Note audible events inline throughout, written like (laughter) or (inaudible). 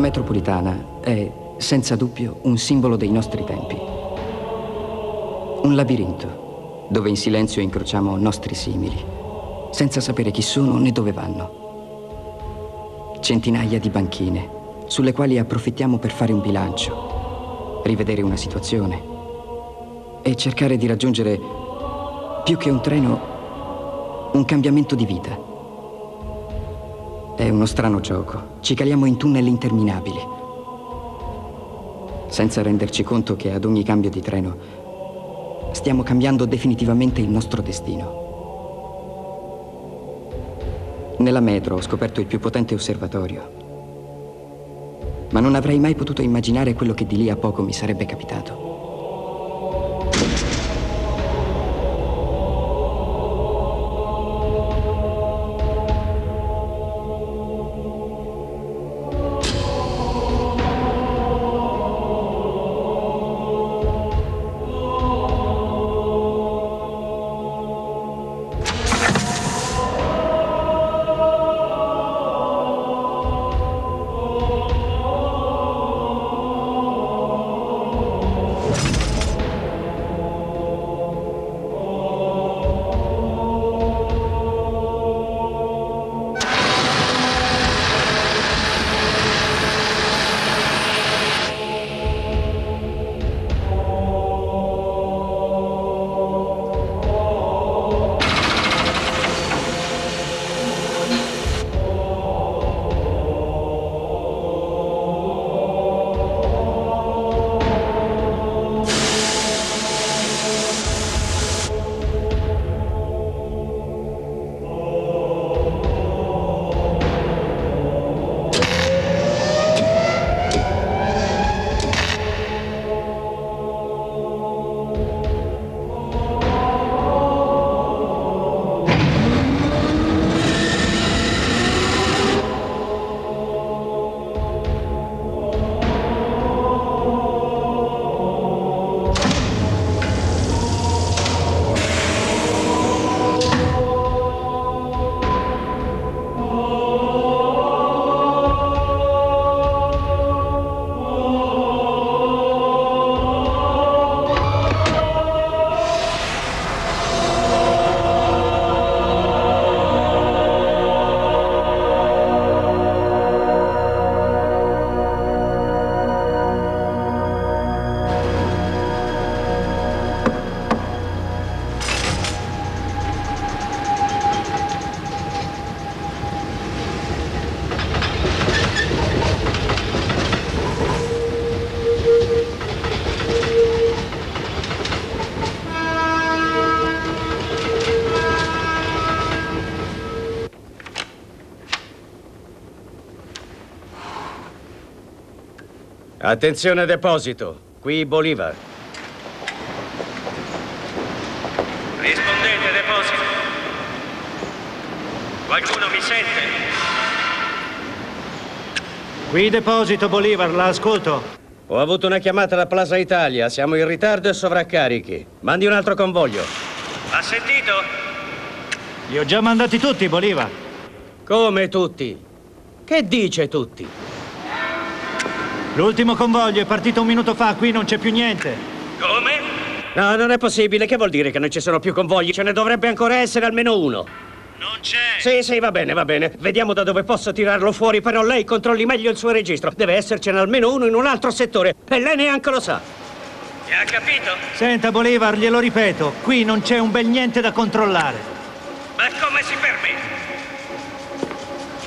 La metropolitana è, senza dubbio, un simbolo dei nostri tempi. Un labirinto, dove in silenzio incrociamo nostri simili, senza sapere chi sono né dove vanno. Centinaia di banchine, sulle quali approfittiamo per fare un bilancio, rivedere una situazione e cercare di raggiungere, più che un treno, un cambiamento di vita. È uno strano gioco. Ci caliamo in tunnel interminabili. Senza renderci conto che ad ogni cambio di treno stiamo cambiando definitivamente il nostro destino. Nella metro ho scoperto il più potente osservatorio. Ma non avrei mai potuto immaginare quello che di lì a poco mi sarebbe capitato. Attenzione deposito, qui Bolivar. Rispondete, deposito. Qualcuno mi sente? Qui deposito, Bolivar, la ascolto. Ho avuto una chiamata da Plaza Italia, siamo in ritardo e sovraccarichi. Mandi un altro convoglio. Ha sentito? Li ho già mandati tutti, Bolivar. Come tutti? Che dice tutti? L'ultimo convoglio è partito un minuto fa, qui non c'è più niente. Come? No, non è possibile. Che vuol dire che non ci sono più convogli? Ce ne dovrebbe ancora essere almeno uno. Non c'è. Sì, sì, va bene, va bene. Vediamo da dove posso tirarlo fuori, però lei controlli meglio il suo registro. Deve essercene almeno uno in un altro settore. E lei neanche lo sa. Mi ha capito? Senta, Bolivar, glielo ripeto, qui non c'è un bel niente da controllare. Ma come si permette?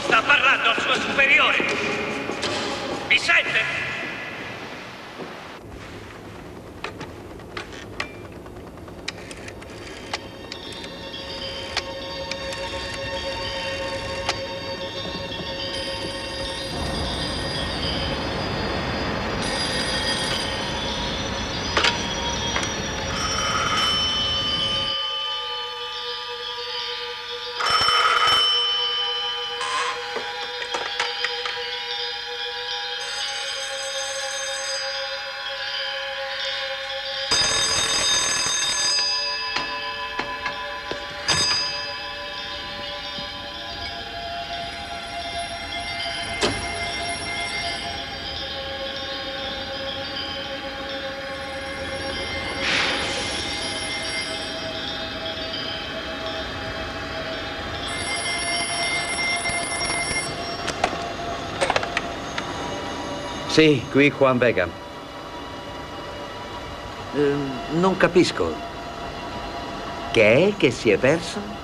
Sta parlando al suo superiore. Mi sente? Sì, qui Juan Vega. Eh, non capisco. Che è che si è perso?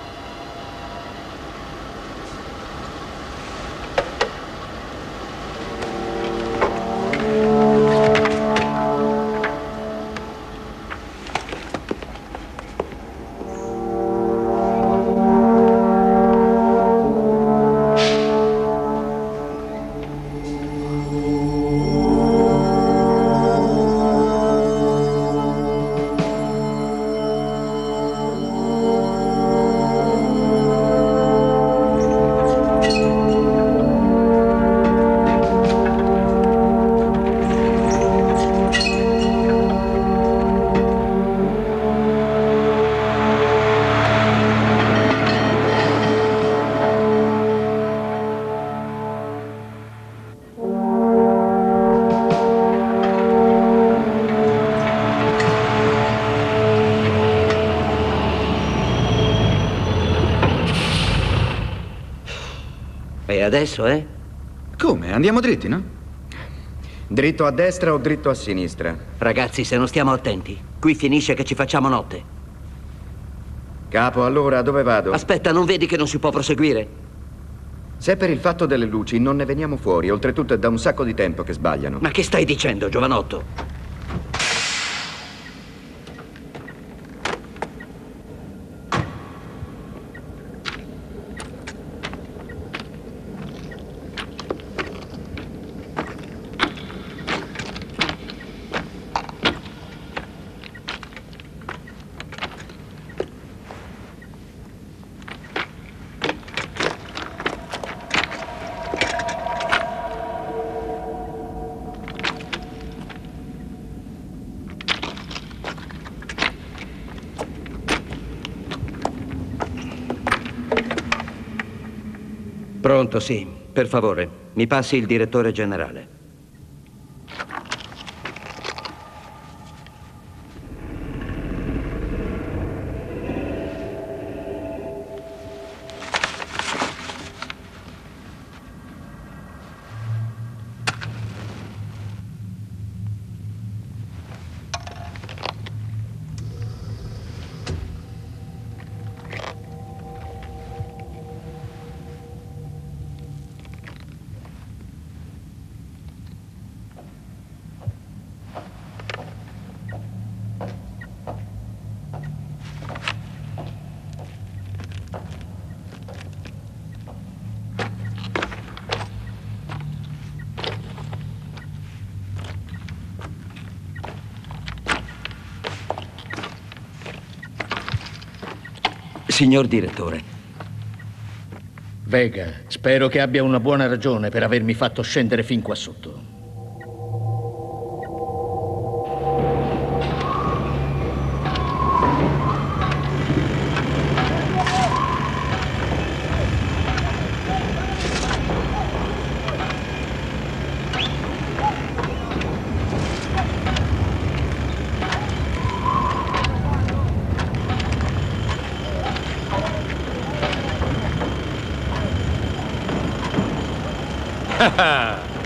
Adesso, eh? Come? Andiamo dritti, no? Dritto a destra o dritto a sinistra? Ragazzi, se non stiamo attenti, qui finisce che ci facciamo notte. Capo, allora dove vado? Aspetta, non vedi che non si può proseguire? Se per il fatto delle luci non ne veniamo fuori, oltretutto è da un sacco di tempo che sbagliano. Ma che stai dicendo, giovanotto? Pronto, sì. Per favore, mi passi il direttore generale. Signor direttore, Vega, spero che abbia una buona ragione per avermi fatto scendere fin qua sotto.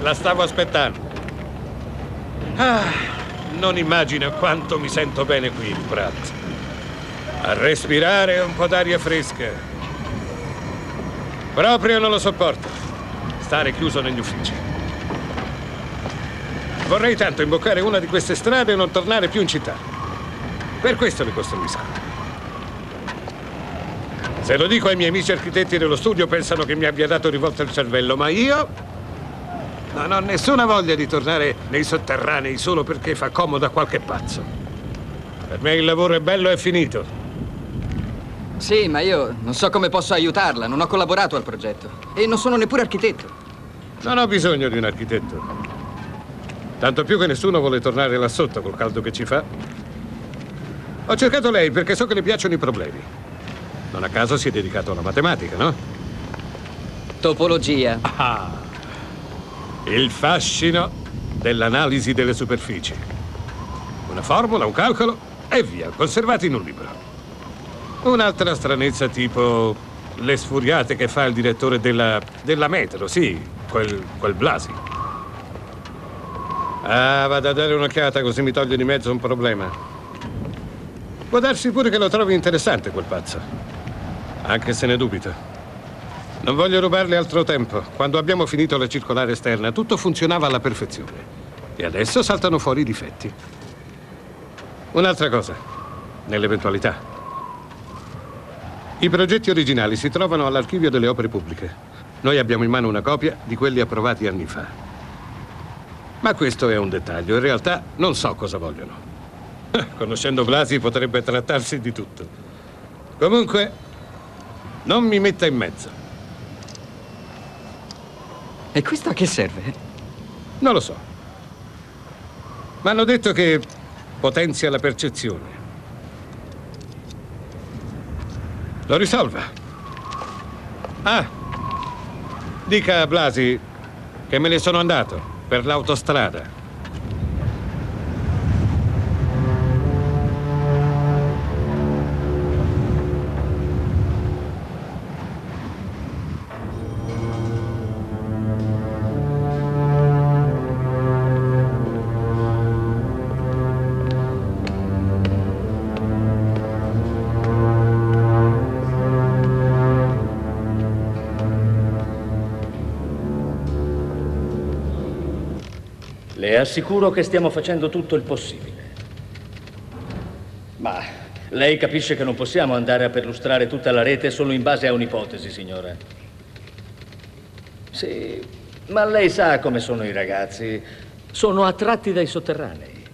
La stavo aspettando. Ah, non immagino quanto mi sento bene qui, Pratt. A respirare un po' d'aria fresca. Proprio non lo sopporto. Stare chiuso negli uffici. Vorrei tanto imboccare una di queste strade e non tornare più in città. Per questo le costruisco. Se lo dico ai miei amici architetti dello studio pensano che mi abbia dato rivolta il cervello, ma io non ho nessuna voglia di tornare nei sotterranei solo perché fa comodo a qualche pazzo. Per me il lavoro è bello e finito. Sì, ma io non so come posso aiutarla, non ho collaborato al progetto. E non sono neppure architetto. Non ho bisogno di un architetto. Tanto più che nessuno vuole tornare là sotto col caldo che ci fa. Ho cercato lei perché so che le piacciono i problemi. Non a caso si è dedicato alla matematica, no? Topologia. Ah, il fascino dell'analisi delle superfici. Una formula, un calcolo e via, conservati in un libro. Un'altra stranezza tipo le sfuriate che fa il direttore della, della metro, sì, quel, quel Blasi. Ah, vado a dare un'occhiata così mi toglie di mezzo un problema. Può darsi pure che lo trovi interessante quel pazzo. Anche se ne dubito. Non voglio rubarle altro tempo. Quando abbiamo finito la circolare esterna, tutto funzionava alla perfezione. E adesso saltano fuori i difetti. Un'altra cosa, nell'eventualità. I progetti originali si trovano all'archivio delle opere pubbliche. Noi abbiamo in mano una copia di quelli approvati anni fa. Ma questo è un dettaglio. In realtà non so cosa vogliono. Conoscendo Blasi potrebbe trattarsi di tutto. Comunque, non mi metta in mezzo. E questo a che serve? Non lo so. Mi hanno detto che potenzia la percezione. Lo risolva. Ah, dica a Blasi che me ne sono andato per l'autostrada. Assicuro che stiamo facendo tutto il possibile. Ma lei capisce che non possiamo andare a perlustrare tutta la rete solo in base a un'ipotesi, signora. Sì, ma lei sa come sono i ragazzi. Sono attratti dai sotterranei.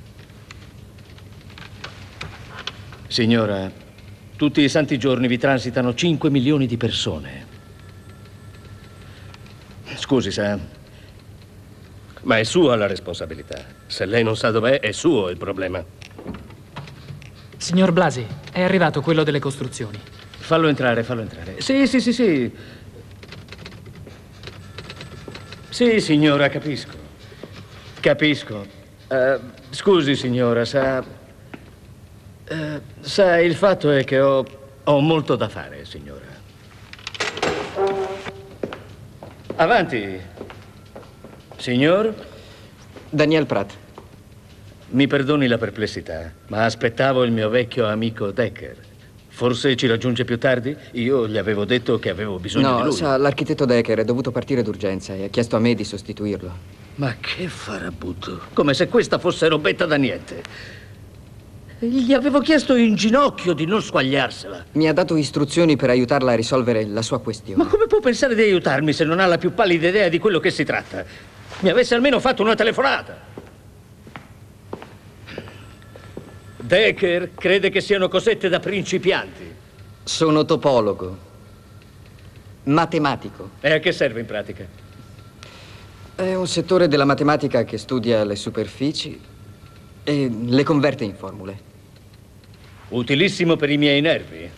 Signora, tutti i santi giorni vi transitano 5 milioni di persone. Scusi, sa, ma è sua la responsabilità. Se lei non sa dov'è, è suo il problema. Signor Blasi, è arrivato quello delle costruzioni. Fallo entrare, fallo entrare. Sì, sì, sì, sì. Sì, signora, capisco. Capisco. Eh, scusi, signora, sa... eh, sa, il fatto è che ho, ho molto da fare, signora. Avanti. Signor? Daniel Pratt. Mi perdoni la perplessità, ma aspettavo il mio vecchio amico Decker. Forse ci raggiunge più tardi? Io gli avevo detto che avevo bisogno di No, lui. sa, l'architetto Decker è dovuto partire d'urgenza e ha chiesto a me di sostituirlo. Ma che farabutto. Come se questa fosse robetta da niente. Gli avevo chiesto in ginocchio di non squagliarsela. Mi ha dato istruzioni per aiutarla a risolvere la sua questione. Ma come può pensare di aiutarmi se non ha la più pallida idea di quello che si tratta? Mi avesse almeno fatto una telefonata. Decker crede che siano cosette da principianti. Sono topologo. Matematico. E a che serve in pratica? È un settore della matematica che studia le superfici e le converte in formule. Utilissimo per i miei nervi.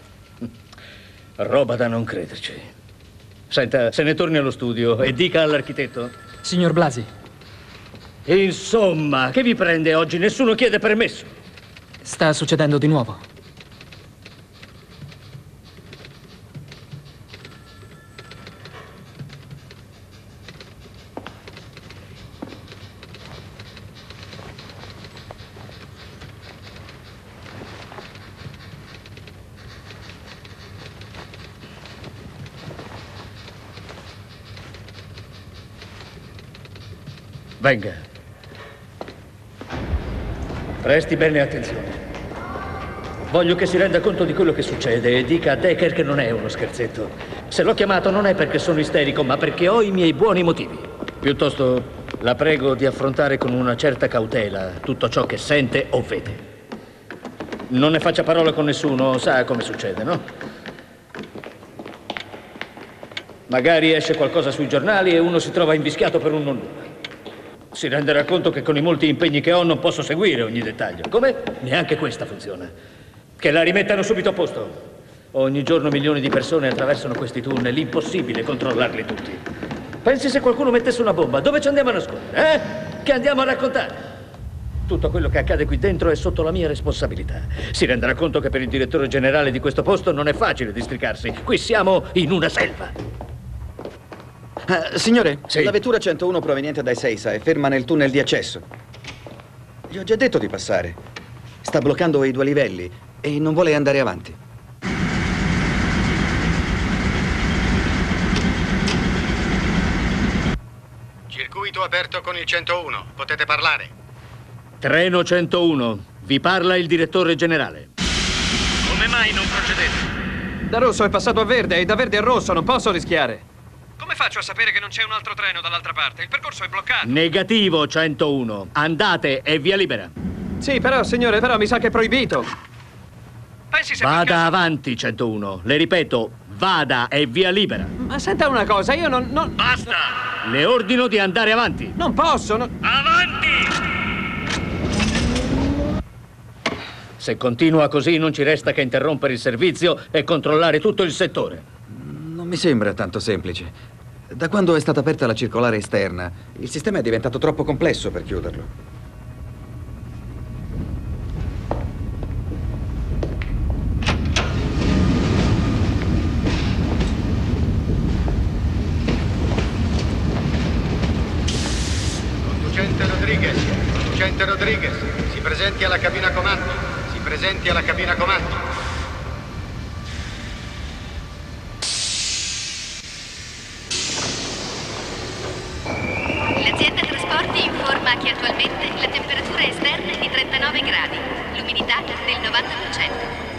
Roba da non crederci. Senta, se ne torni allo studio e dica all'architetto. Signor Blasi, Insomma, che vi prende oggi? Nessuno chiede permesso. sta succedendo di nuovo. Venga. Presti bene attenzione. Voglio che si renda conto di quello che succede e dica a Decker che non è uno scherzetto. Se l'ho chiamato non è perché sono isterico, ma perché ho i miei buoni motivi. Piuttosto la prego di affrontare con una certa cautela tutto ciò che sente o vede. Non ne faccia parola con nessuno, sa come succede, no? Magari esce qualcosa sui giornali e uno si trova invischiato per un non nulla. Si renderà conto che con i molti impegni che ho non posso seguire ogni dettaglio. Come? Neanche questa funziona. Che la rimettano subito a posto. Ogni giorno milioni di persone attraversano questi tunnel, impossibile controllarli tutti. Pensi se qualcuno mettesse una bomba, dove ci andiamo a nascondere, eh? Che andiamo a raccontare? Tutto quello che accade qui dentro è sotto la mia responsabilità. Si renderà conto che per il direttore generale di questo posto non è facile districarsi. Qui siamo in una selva. Eh, signore, Sì. la vettura 101 proveniente da Ezeiza è ferma nel tunnel di accesso. Gli ho già detto di passare. Sta bloccando i due livelli e non vuole andare avanti. Circuito aperto con il 101. Potete parlare. Treno 101. Vi parla il direttore generale. Come mai non procedete? Da rosso è passato a verde e da verde a rosso, non posso rischiare. Come faccio a sapere che non c'è un altro treno dall'altra parte? Il percorso è bloccato. Negativo 101. Andate e via libera. Sì, però, signore, però mi sa che è proibito. Pensi se Vada caso- avanti 101. Le ripeto, vada e via libera. Ma senta una cosa, io non... non... Basta! Le ordino di andare avanti. Non posso, non... Avanti! Se continua così non ci resta che interrompere il servizio e controllare tutto il settore. Non mi sembra tanto semplice. Da quando è stata aperta la circolare esterna, il sistema è diventato troppo complesso per chiuderlo. Conducente Rodriguez. Conducente Rodriguez. Si presenti alla cabina comando. Si presenti alla cabina comando. L'azienda trasporti informa che attualmente la temperatura esterna è di 39 gradi, l'umidità del 90%.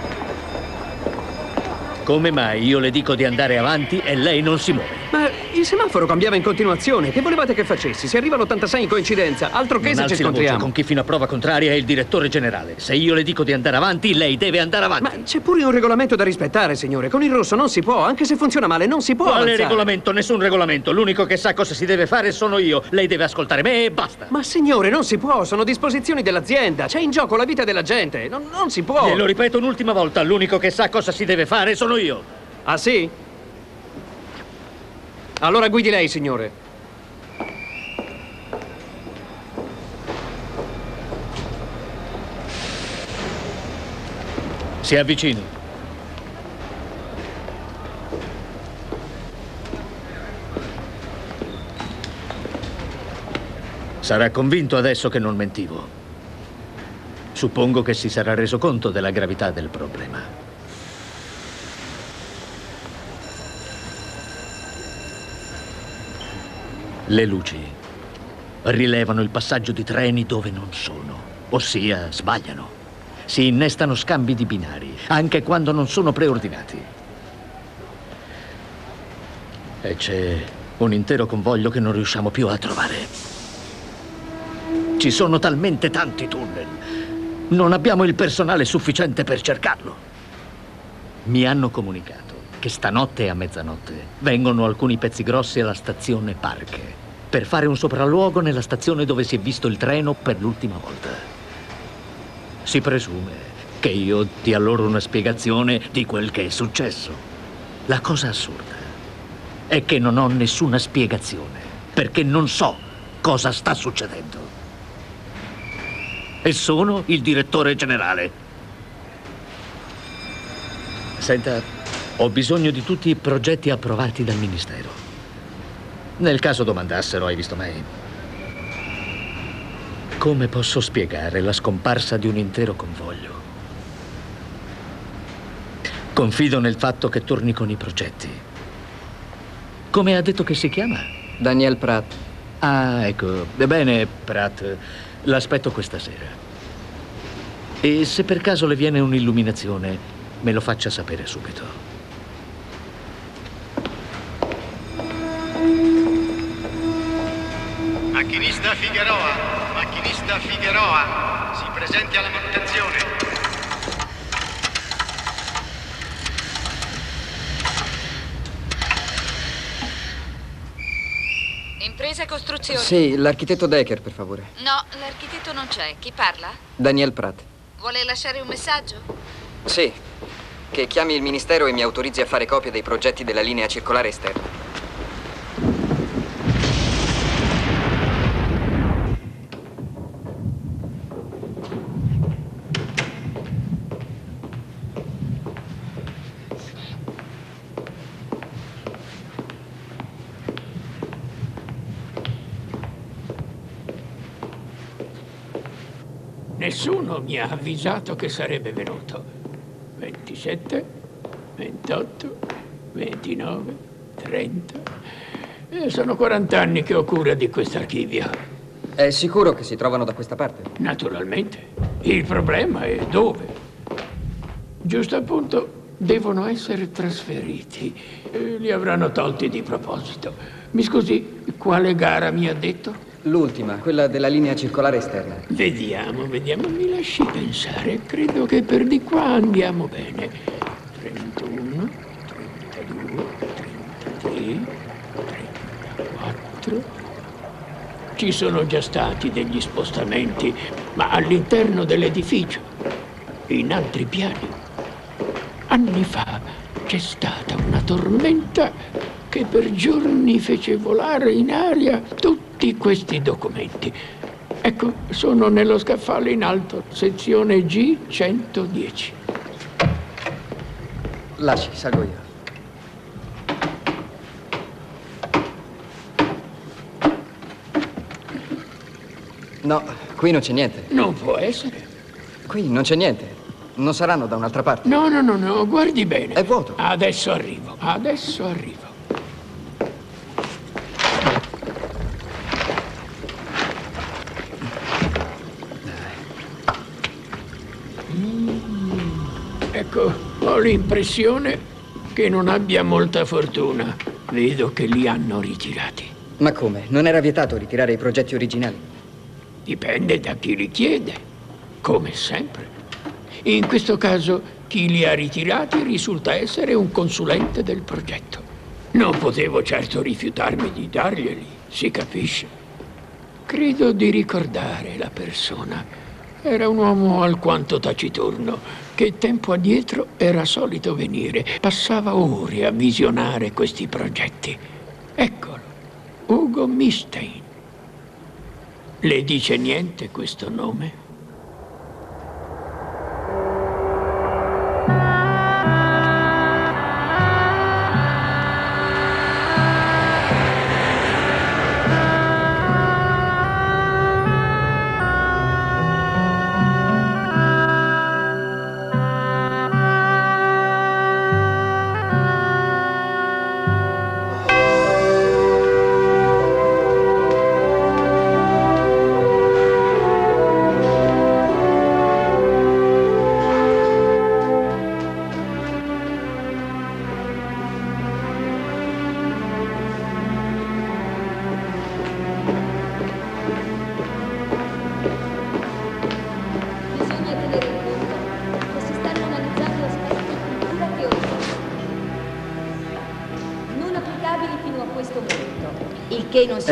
Come mai io le dico di andare avanti e lei non si muove? Ma il semaforo cambiava in continuazione. Che volevate che facessi? Si arriva all'86 in coincidenza. Altro che Non se ci voce scontriamo. con chi fino a prova contraria è il direttore generale. Se io le dico di andare avanti, lei deve andare avanti. Ma c'è pure un regolamento da rispettare, signore. Con il rosso non si può, anche se funziona male, non si può Quale avanzare. regolamento? Nessun regolamento. L'unico che sa cosa si deve fare sono io. Lei deve ascoltare me e basta. Ma signore, non si può, sono disposizioni dell'azienda. C'è in gioco la vita della gente. Non, non si può. Glielo ripeto un'ultima volta, l'unico che sa cosa si deve fare sono io. Ah, sì? Allora guidi lei, signore. Si avvicini. Sarà convinto adesso che non mentivo. Suppongo che si sarà reso conto della gravità del problema. Le luci rilevano il passaggio di treni dove non sono, ossia sbagliano. Si innestano scambi di binari, anche quando non sono preordinati. E c'è un intero convoglio che non riusciamo più a trovare. Ci sono talmente tanti tunnel. Non abbiamo il personale sufficiente per cercarlo. Mi hanno comunicato che stanotte a mezzanotte vengono alcuni pezzi grossi alla stazione Parche per fare un sopralluogo nella stazione dove si è visto il treno per l'ultima volta. Si presume che io dia loro una spiegazione di quel che è successo. La cosa assurda è che non ho nessuna spiegazione perché non so cosa sta succedendo. E sono il direttore generale. Senta, ho bisogno di tutti i progetti approvati dal Ministero. Nel caso domandassero, hai visto mai? Come posso spiegare la scomparsa di un intero convoglio? Confido nel fatto che torni con i progetti. Come ha detto che si chiama? Daniel Pratt. Ah, ecco. Bene, Pratt, l'aspetto questa sera. E se per caso le viene un'illuminazione, me lo faccia sapere subito. Macchinista Figueroa. Macchinista Figueroa. Si presenti alla manutenzione. Impresa costruzioni? Sì, l'architetto Decker, per favore. No, l'architetto non c'è. Chi parla? Daniel Pratt. Vuole lasciare un messaggio? Sì. Che chiami il ministero e mi autorizzi a fare copia dei progetti della linea circolare esterna. Nessuno mi ha avvisato che sarebbe venuto. 27, 28, 29, 30. E sono 40 anni che ho cura di quest'archivio. È sicuro che si trovano da questa parte? Naturalmente. Il problema è dove. Giusto appunto, devono essere trasferiti. E li avranno tolti di proposito. Mi scusi, quale gara mi ha detto? L'ultima, quella della linea circolare esterna. Vediamo, vediamo, mi lasci pensare. Credo che per di qua andiamo bene. 31, 32, 33, 34. Ci sono già stati degli spostamenti, ma all'interno dell'edificio, in altri piani. Anni fa c'è stata una tormenta che per giorni fece volare in aria tutti questi documenti. Ecco, sono nello scaffale in alto, sezione G110. Lasci, salgo io. No, qui non c'è niente. Non può essere. Qui non c'è niente. Non saranno da un'altra parte. No, no, no, no, guardi bene. È vuoto. Adesso arrivo, adesso arrivo. L'impressione che non abbia molta fortuna. Vedo che li hanno ritirati. Ma come? Non era vietato ritirare i progetti originali? Dipende da chi li chiede, come sempre. In questo caso, chi li ha ritirati risulta essere un consulente del progetto. Non potevo certo rifiutarmi di darglieli, si capisce. Credo di ricordare la persona. Era un uomo alquanto taciturno, che tempo addietro era solito venire. Passava ore a visionare questi progetti. Eccolo, Ugo Mistein. Le dice niente questo nome?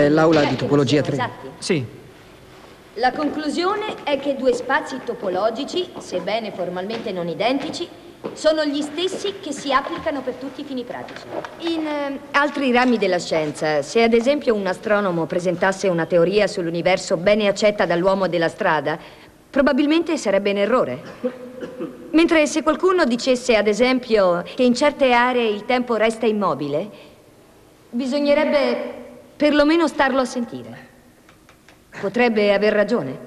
È significa l'aula di topologia siano 3. esatti. Sì. La conclusione è che due spazi topologici, sebbene formalmente non identici, sono gli stessi che si applicano per tutti i fini pratici. In eh, altri rami della scienza, se ad esempio un astronomo presentasse una teoria sull'universo bene accetta dall'uomo della strada, probabilmente sarebbe in errore. Mentre se qualcuno dicesse, ad esempio, che in certe aree il tempo resta immobile, bisognerebbe perlomeno starlo a sentire. Potrebbe aver ragione.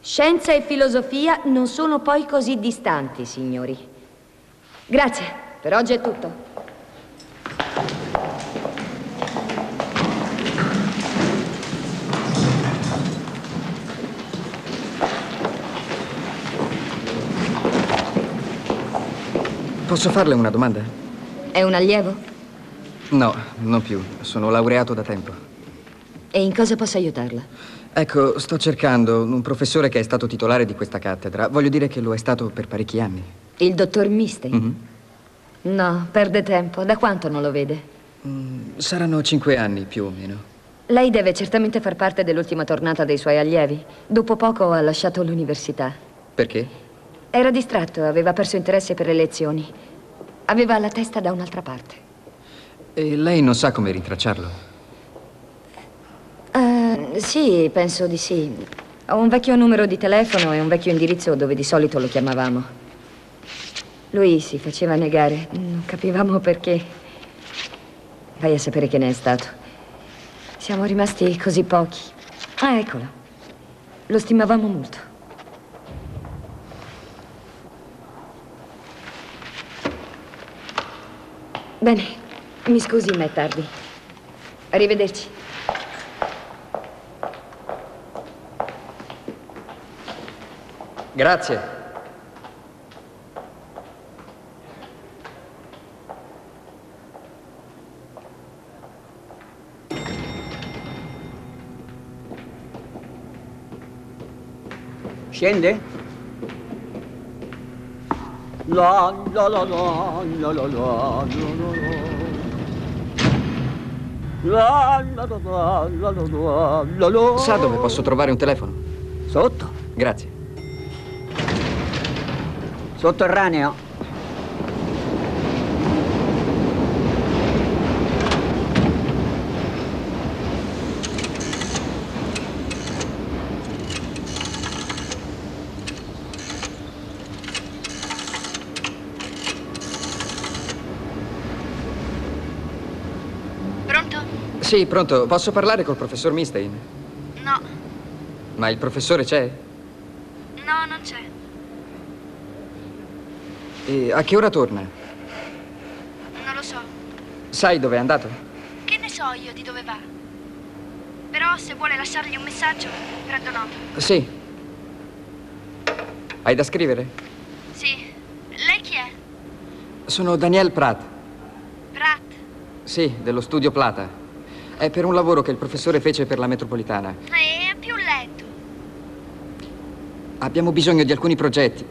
Scienza e filosofia non sono poi così distanti, signori. Grazie, per oggi è tutto. Posso farle una domanda? È un allievo? No, non più. Sono laureato da tempo. E in cosa posso aiutarla? Ecco, sto cercando un professore che è stato titolare di questa cattedra. Voglio dire che lo è stato per parecchi anni. Il dottor Mistey? Mhm. No, perde tempo. Da quanto non lo vede? Saranno cinque anni, più o meno. Lei deve certamente far parte dell'ultima tornata dei suoi allievi. Dopo poco ha lasciato l'università. Perché? Era distratto, aveva perso interesse per le lezioni. Aveva la testa da un'altra parte. E lei non sa come rintracciarlo? Uh, eh, sì, penso di sì. Ho un vecchio numero di telefono e un vecchio indirizzo dove di solito lo chiamavamo. Lui si faceva negare, non capivamo perché. Vai a sapere che ne è stato. Siamo rimasti così pochi. Ah, eccolo. Lo stimavamo molto. Bene, mi scusi, ma è tardi. Arrivederci. Grazie. Scende? La la la la la la la la la Sa dove posso trovare un telefono? Sotto? Grazie. Sotterraneo. Pronto? Sì, pronto. Posso parlare col professor Mistein? No, Ma il professore c'è? no, non c'è. E a che ora torna? Non lo so. Sai dove è andato? Che ne so io di dove va? Però se vuole lasciargli un messaggio, prendo nota. Sì. Hai da scrivere? Sì. Lei chi è? Sono Daniel Pratt. Pratt. Sì, dello studio Plata. È per un lavoro che il professore fece per la metropolitana. È più lento. Abbiamo bisogno di alcuni progetti.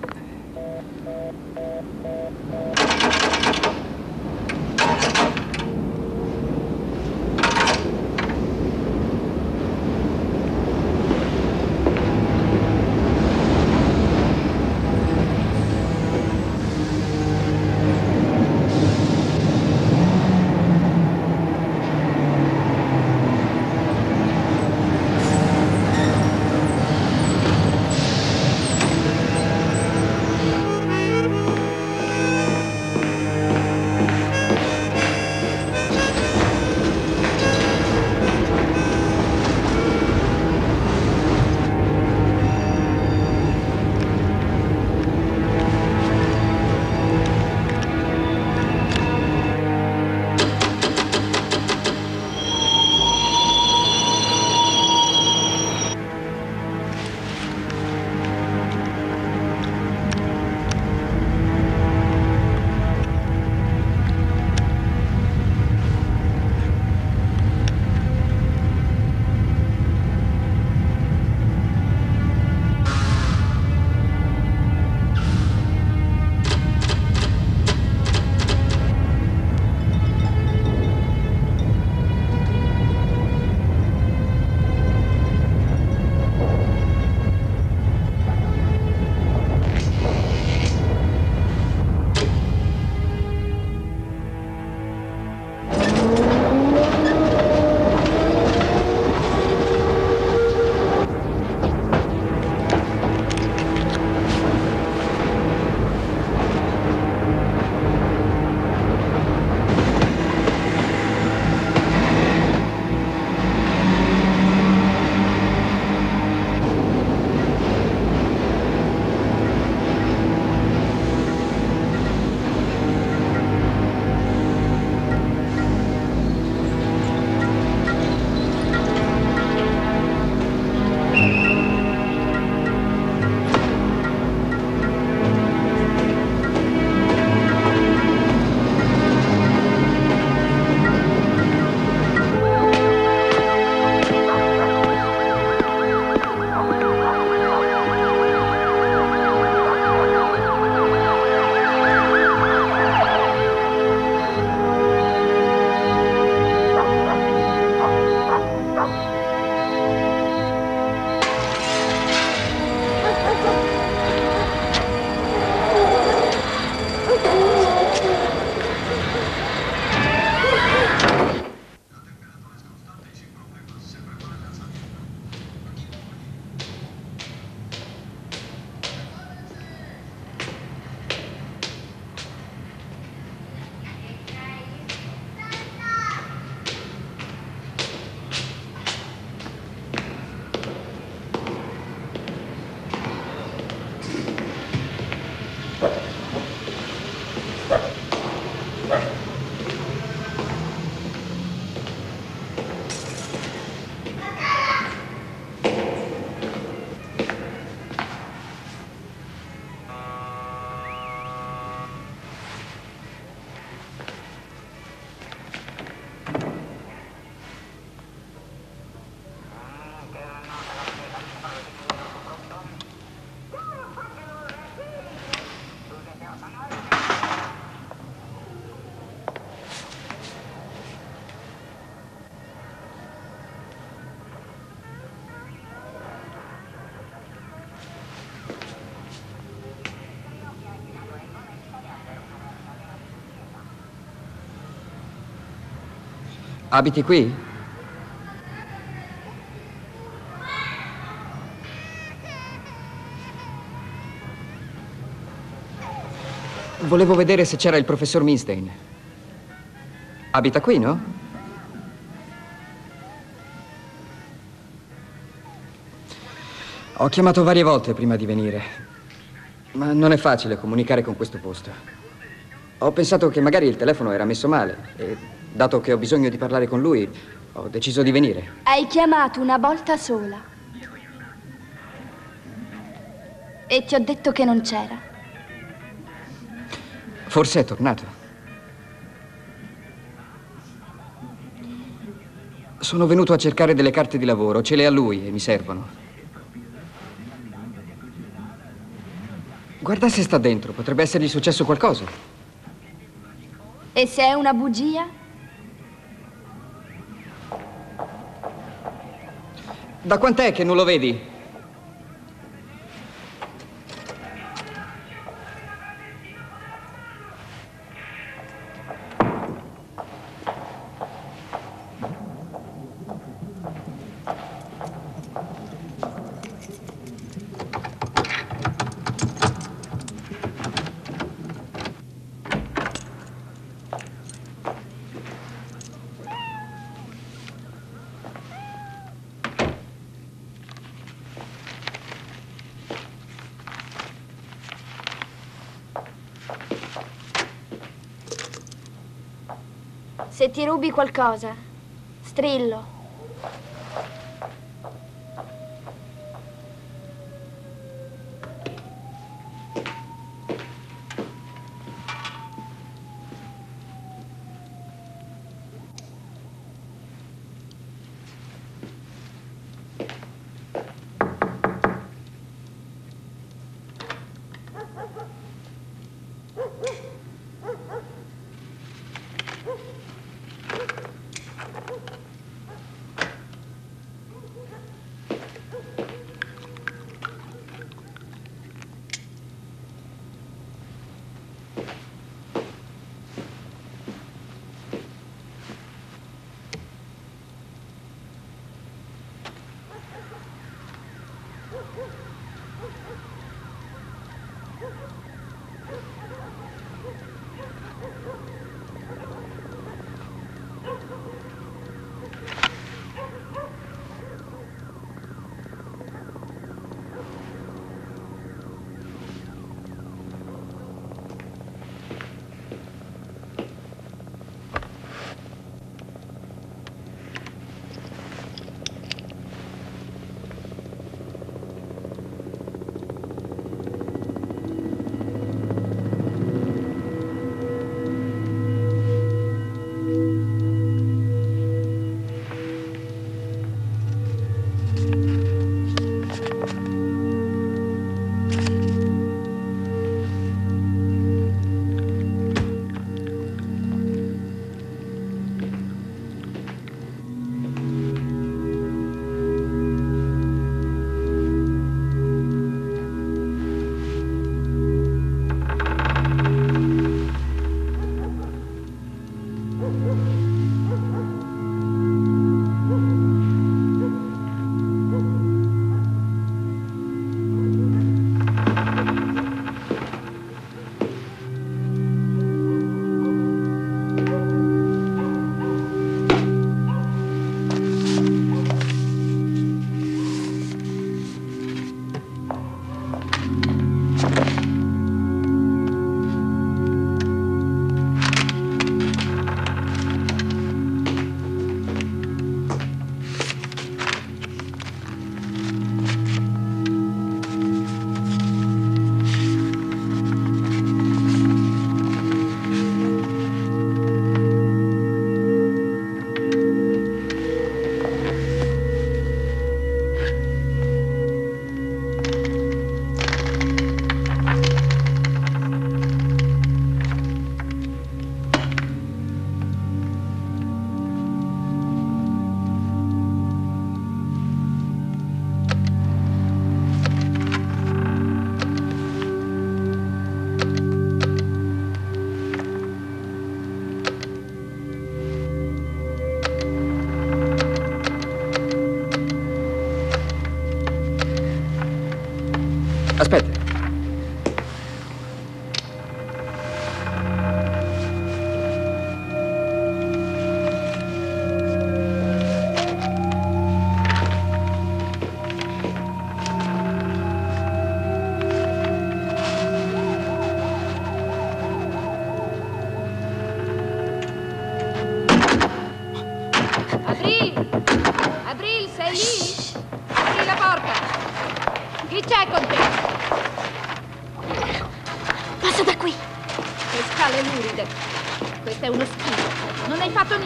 Abiti qui? Volevo vedere se c'era il professor Milstein. Abita qui, no? Ho chiamato varie volte prima di venire, ma non è facile comunicare con questo posto. Ho pensato che magari il telefono era messo male e, dato che ho bisogno di parlare con lui, ho deciso di venire. Hai chiamato una volta sola. E ti ho detto che non c'era. Forse è tornato. Sono venuto a cercare delle carte di lavoro, ce le ha lui e mi servono. Guarda se sta dentro, potrebbe essergli successo qualcosa. E se è una bugia? Da quant'è che non lo vedi? Se ti rubi qualcosa, strillo.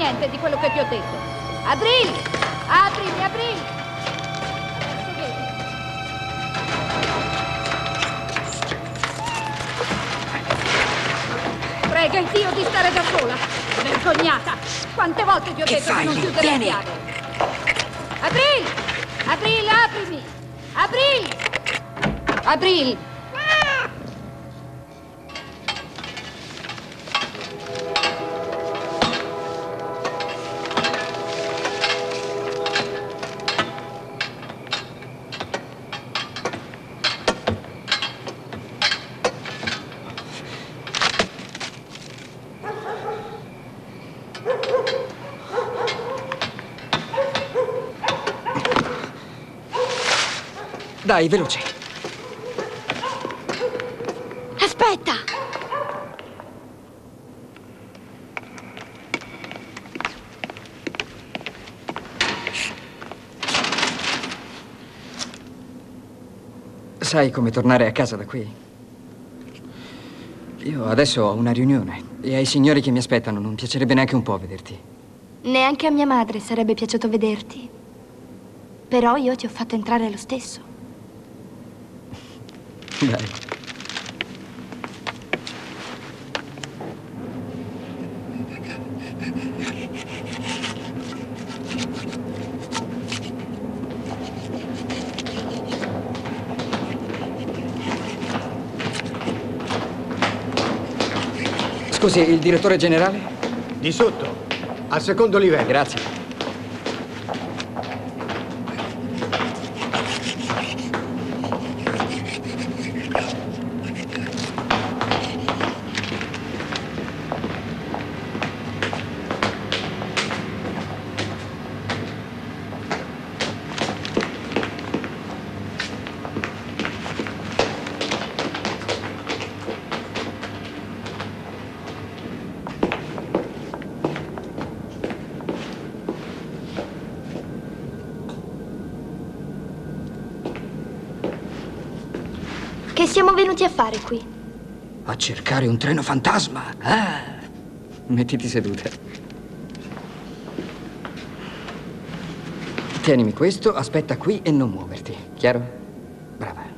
Niente di quello che ti ho detto. Adril! Aprimi, vedi. Prega il Dio di stare da sola. Vergognata. Quante volte ti ho Che detto fai di non chiudere Vieni. la chiave? April! April, aprimi! April! April! Dai, veloce. Aspetta! Sai come tornare a casa da qui? Io adesso ho una riunione e ai signori che mi aspettano non piacerebbe neanche un po' vederti. Neanche a mia madre sarebbe piaciuto vederti. Però io ti ho fatto entrare lo stesso. Dai. Scusi, il direttore generale? Di sotto, al secondo livello. Grazie. Venuti a fare qui? A cercare un treno fantasma. Ah. Mettiti seduta. Tienimi questo, aspetta qui e non muoverti. Chiaro? Brava.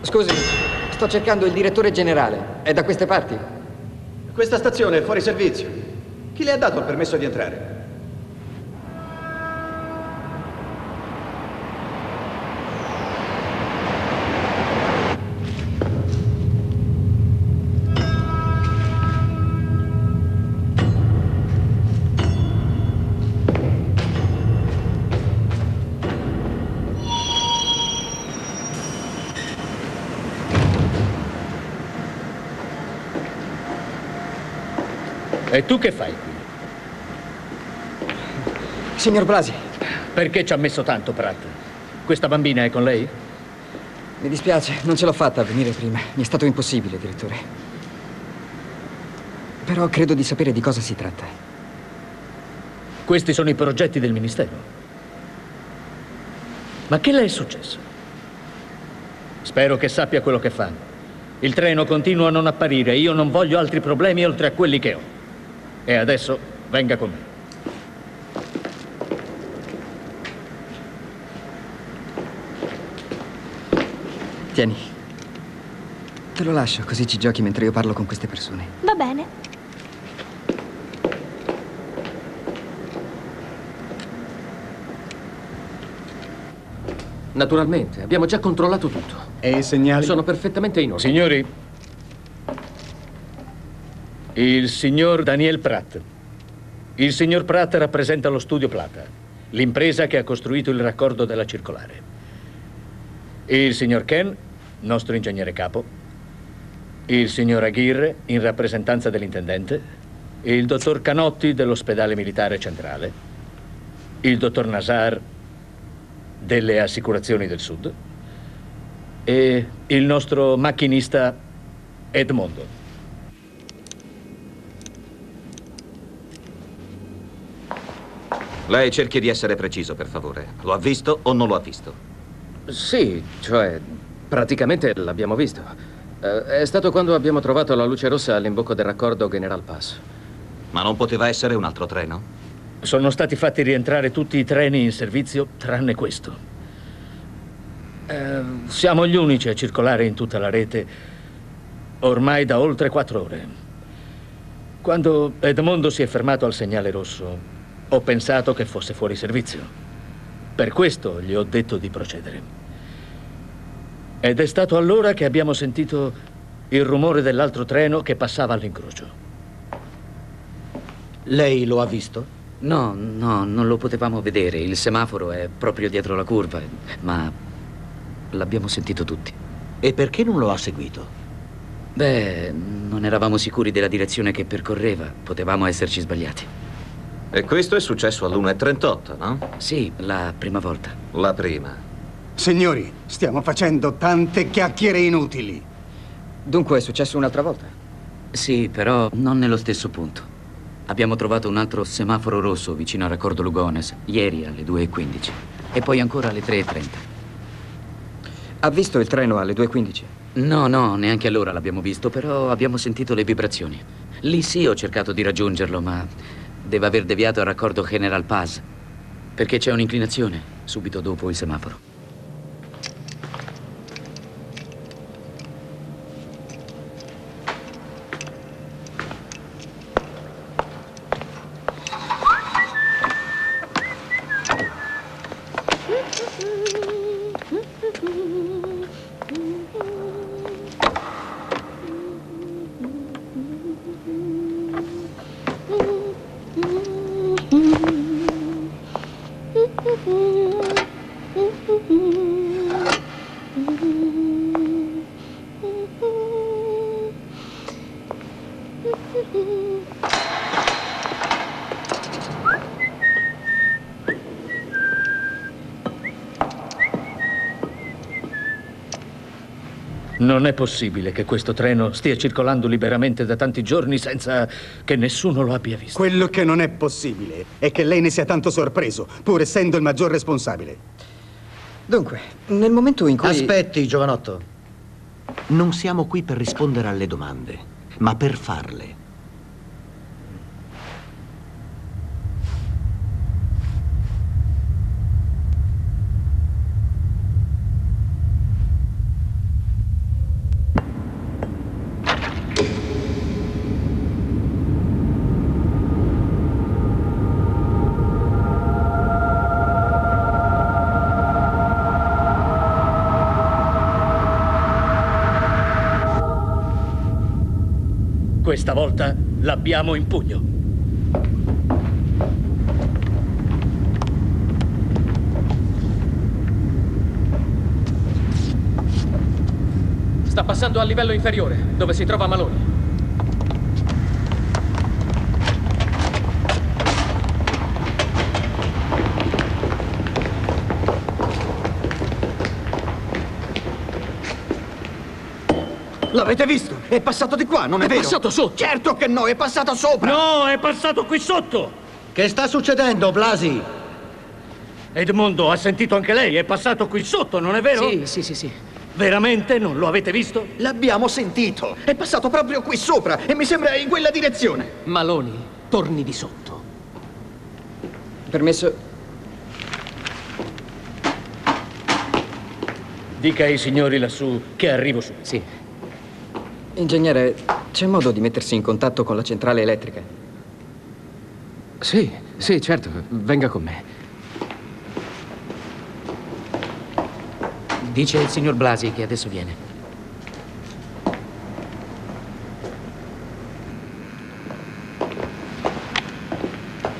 Scusi, sto cercando il direttore generale. È da queste parti? Questa stazione è fuori servizio. Chi le ha dato il permesso di entrare? E tu che fai qui? Signor Blasi. Perché ci ha messo tanto, Pratt? Questa bambina è con lei? Mi dispiace, non ce l'ho fatta a venire prima. Mi è stato impossibile, direttore. Però credo di sapere di cosa si tratta. Questi sono i progetti del Ministero. Ma che le è successo? Spero che sappia quello che fa. Il treno continua a non apparire e io non voglio altri problemi oltre a quelli che ho. E adesso venga con me. Tieni. Te lo lascio, così ci giochi mentre io parlo con queste persone. Va bene. Naturalmente, abbiamo già controllato tutto. E i segnali? Sono perfettamente in ordine. Signori, il signor Daniel Pratt. Il signor Pratt rappresenta lo studio Plata, l'impresa che ha costruito il raccordo della circolare. Il signor Ken, nostro ingegnere capo. Il signor Aguirre, in rappresentanza dell'intendente. Il dottor Canotti dell'ospedale militare centrale. Il dottor Nazar delle assicurazioni del Sud. e il nostro macchinista Edmondo. Lei cerchi di essere preciso, per favore. Lo ha visto o non lo ha visto? Sì, cioè, praticamente l'abbiamo visto. Eh, è stato quando abbiamo trovato la luce rossa all'imbocco del raccordo General Pass. Ma non poteva essere un altro treno? Sono stati fatti rientrare tutti i treni in servizio, tranne questo. Eh, siamo gli unici a circolare in tutta la rete ormai da oltre quattro ore. Quando Edmondo si è fermato al segnale rosso, ho pensato che fosse fuori servizio. Per questo gli ho detto di procedere. Ed è stato allora che abbiamo sentito il rumore dell'altro treno che passava all'incrocio. Lei lo ha visto? No, no, non lo potevamo vedere. Il semaforo è proprio dietro la curva, ma l'abbiamo sentito tutti. E perché non lo ha seguito? Beh, non eravamo sicuri della direzione che percorreva. Potevamo esserci sbagliati. E questo è successo all'1.38, no? Sì, la prima volta. La prima. Signori, stiamo facendo tante chiacchiere inutili. Dunque è successo un'altra volta? Sì, però non nello stesso punto. Abbiamo trovato un altro semaforo rosso vicino al raccordo Lugones, ieri alle 2.15. E poi ancora alle 3.30. Ha visto il treno alle 2.15? No, no, neanche allora l'abbiamo visto, però abbiamo sentito le vibrazioni. Lì sì ho cercato di raggiungerlo, ma deve aver deviato al raccordo General Paz, perché c'è un'inclinazione subito dopo il semaforo. Non è possibile che questo treno stia circolando liberamente da tanti giorni senza che nessuno lo abbia visto. Quello che non è possibile è che lei ne sia tanto sorpreso, pur essendo il maggior responsabile. Dunque, nel momento in cui... Aspetti, giovanotto. Non siamo qui per rispondere alle domande, ma per farle. Questa volta l'abbiamo in pugno. Sta passando al livello inferiore, dove si trova Maloni. L'avete visto? È passato di qua, non è, È vero? passato sotto. Certo che no, è passato sopra! No, è passato qui sotto! Che sta succedendo, Blasi? Edmondo, ha sentito anche lei? È passato qui sotto, non è vero? Sì, sì, sì, sì. Veramente non lo avete visto? L'abbiamo sentito! È passato proprio qui sopra e mi sembra in quella direzione! Maloni, torni di sotto. Permesso... Dica ai signori lassù che arrivo subito. Sì. Ingegnere, c'è modo di mettersi in contatto con la centrale elettrica? Sì, sì, certo. Venga con me. Dice il signor Blasi che adesso viene.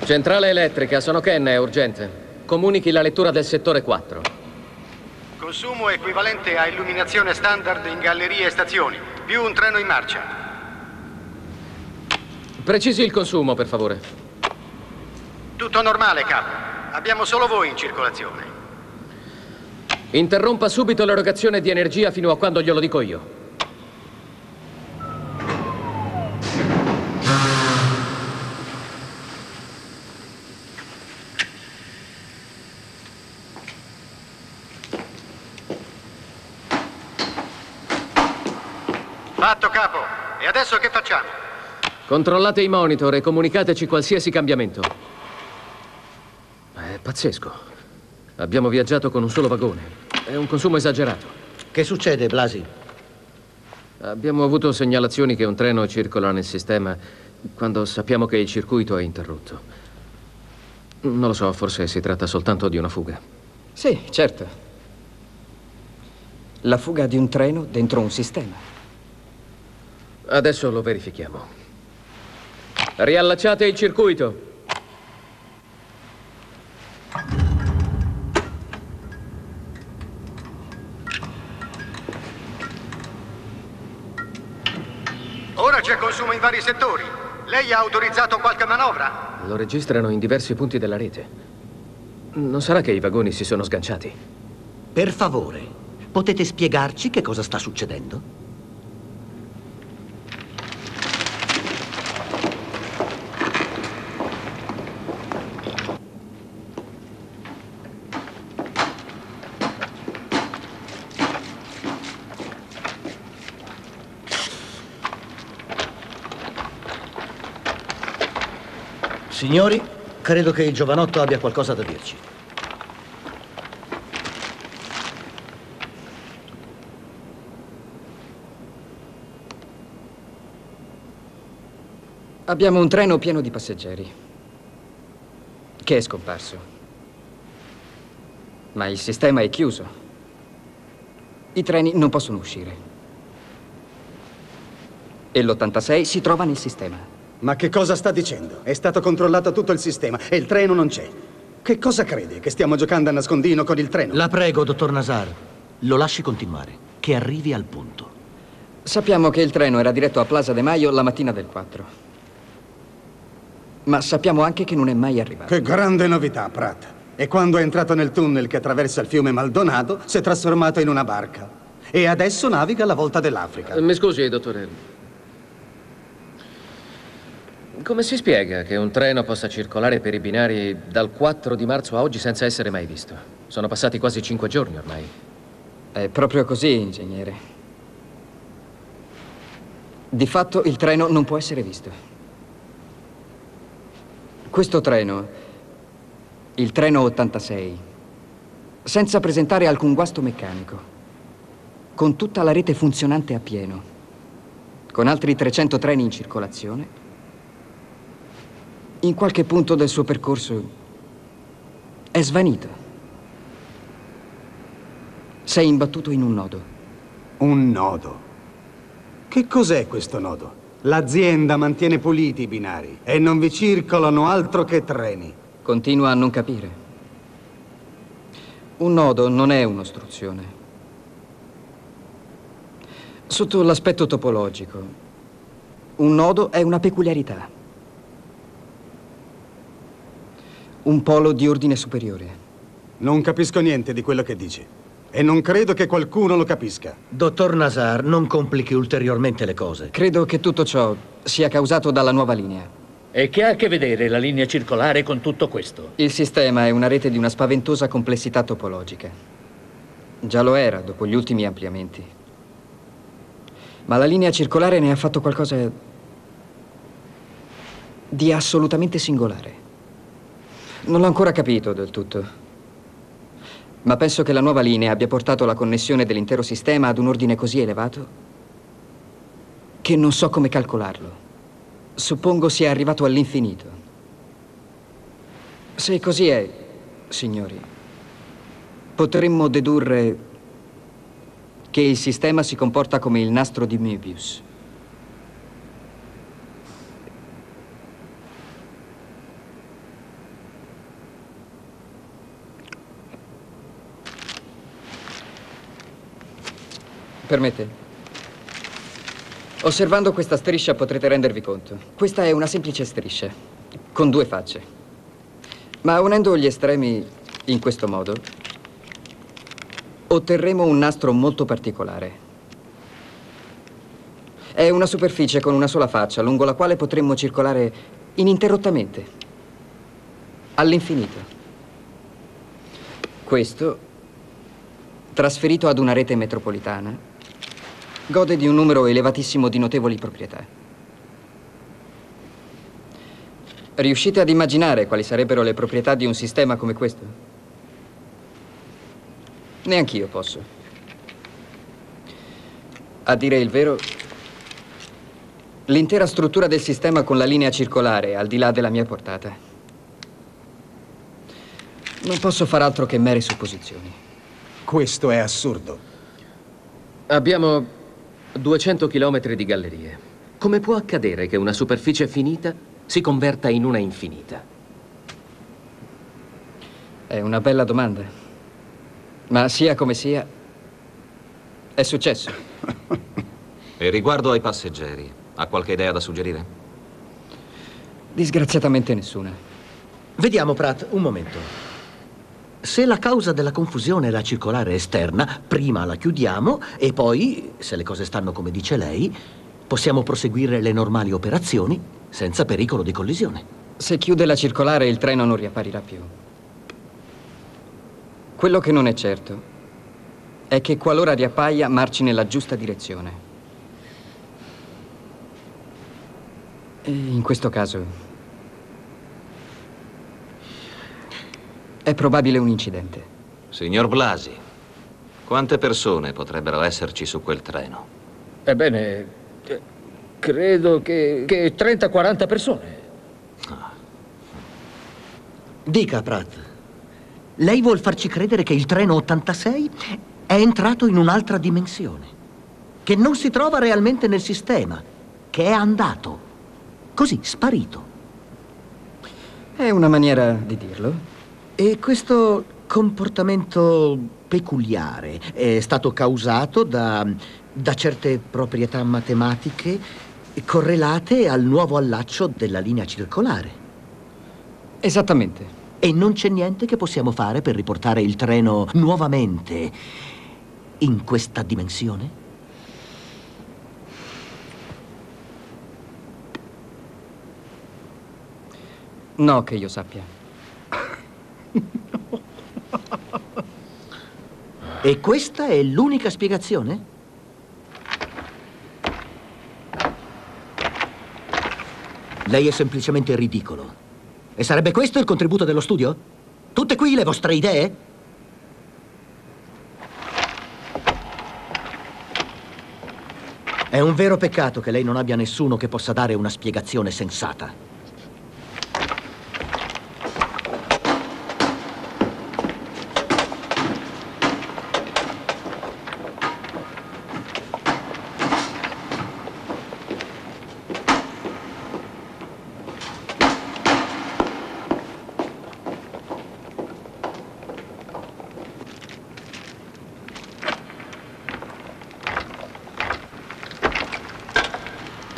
Centrale elettrica, sono Ken, è urgente. Comunichi la lettura del settore 4. Consumo equivalente a illuminazione standard in gallerie e stazioni, più un treno in marcia. Precisi il consumo, per favore. Tutto normale, capo. Abbiamo solo voi in circolazione. Interrompa subito l'erogazione di energia fino a quando glielo dico io. Fatto, capo. E adesso che facciamo? Controllate i monitor e comunicateci qualsiasi cambiamento. È pazzesco. Abbiamo viaggiato con un solo vagone. È un consumo esagerato. Che succede, Blasi? Abbiamo avuto segnalazioni che un treno circola nel sistema quando sappiamo che il circuito è interrotto. Non lo so, forse si tratta soltanto di una fuga. Sì, certo. La fuga di un treno dentro un sistema. Adesso lo verifichiamo. Riallacciate il circuito. Ora c'è consumo in vari settori. Lei ha autorizzato qualche manovra? Lo registrano in diversi punti della rete. Non sarà che i vagoni si sono sganciati? Per favore, potete spiegarci che cosa sta succedendo? Signori, credo che il giovanotto abbia qualcosa da dirci. Abbiamo un treno pieno di passeggeri che è scomparso. Ma il sistema è chiuso. I treni non possono uscire. E l'86 si trova nel sistema. Ma che cosa sta dicendo? È stato controllato tutto il sistema e il treno non c'è. Che cosa crede? Che stiamo giocando a nascondino con il treno? La prego, dottor Nazar, lo lasci continuare, che arrivi al punto. Sappiamo che il treno era diretto a Plaza de Mayo la mattina del 4. Ma sappiamo anche che non è mai arrivato. Che grande novità, Pratt. E quando è entrato nel tunnel che attraversa il fiume Maldonado, si è trasformato in una barca. E adesso naviga alla volta dell'Africa. Mi scusi, dottore. Come si spiega che un treno possa circolare per i binari dal 4 di marzo a oggi senza essere mai visto? Sono passati quasi cinque giorni ormai. È proprio così, ingegnere. Di fatto il treno non può essere visto. Questo treno, il treno 86, senza presentare alcun guasto meccanico, con tutta la rete funzionante a pieno, con altri 300 treni in circolazione, in qualche punto del suo percorso è svanito. Sei imbattuto in un nodo. Un nodo? Che cos'è questo nodo? L'azienda mantiene puliti i binari e non vi circolano altro che treni. Continua a non capire. Un nodo non è un'ostruzione. Sotto l'aspetto topologico, un nodo è una peculiarità. Un polo di ordine superiore. Non capisco niente di quello che dici. E non credo che qualcuno lo capisca. Dottor Nazar, non complichi ulteriormente le cose. Credo che tutto ciò sia causato dalla nuova linea. E che ha a che vedere la linea circolare con tutto questo? Il sistema è una rete di una spaventosa complessità topologica. Già lo era dopo gli ultimi ampliamenti. Ma la linea circolare ne ha fatto qualcosa di assolutamente singolare. Non l'ho ancora capito del tutto. Ma penso che la nuova linea abbia portato la connessione dell'intero sistema ad un ordine così elevato che non so come calcolarlo. Suppongo sia arrivato all'infinito. Se così è, signori, potremmo dedurre che il sistema si comporta come il nastro di Möbius. Permette? Osservando questa striscia potrete rendervi conto. Questa è una semplice striscia, con due facce. Ma unendo gli estremi in questo modo, otterremo un nastro molto particolare. È una superficie con una sola faccia, lungo la quale potremmo circolare ininterrottamente, all'infinito. Questo, trasferito ad una rete metropolitana, gode di un numero elevatissimo di notevoli proprietà. Riuscite ad immaginare quali sarebbero le proprietà di un sistema come questo? Neanch'io posso. A dire il vero, l'intera struttura del sistema con la linea circolare è al di là della mia portata. Non posso far altro che mere supposizioni. Questo è assurdo. Abbiamo 200 chilometri di gallerie. Come può accadere che una superficie finita si converta in una infinita? È una bella domanda. Ma sia come sia, è successo. E riguardo ai passeggeri, ha qualche idea da suggerire? Disgraziatamente nessuna. Vediamo, Pratt, un momento. Se la causa della confusione è la circolare esterna, prima la chiudiamo e poi, se le cose stanno come dice lei, possiamo proseguire le normali operazioni senza pericolo di collisione. Se chiude la circolare il treno non riapparirà più. Quello che non è certo è che qualora riappaia marci nella giusta direzione. E in questo caso è probabile un incidente. Signor Blasi, quante persone potrebbero esserci su quel treno? Ebbene, eh, credo che, che 30-40 persone. Dica, Pratt. Lei vuol farci credere che il treno 86 è entrato in un'altra dimensione, che non si trova realmente nel sistema, che è andato. Così, sparito. È una maniera di dirlo. E questo comportamento peculiare è stato causato da, da certe proprietà matematiche correlate al nuovo allaccio della linea circolare. Esattamente. E non c'è niente che possiamo fare per riportare il treno nuovamente in questa dimensione? No, che io sappia. E questa è l'unica spiegazione? Lei è semplicemente ridicolo. E sarebbe questo il contributo dello studio? Tutte qui le vostre idee? È un vero peccato che lei non abbia nessuno che possa dare una spiegazione sensata.